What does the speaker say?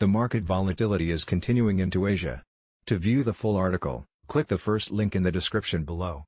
The market volatility is continuing into Asia. To view the full article, click the first link in the description below.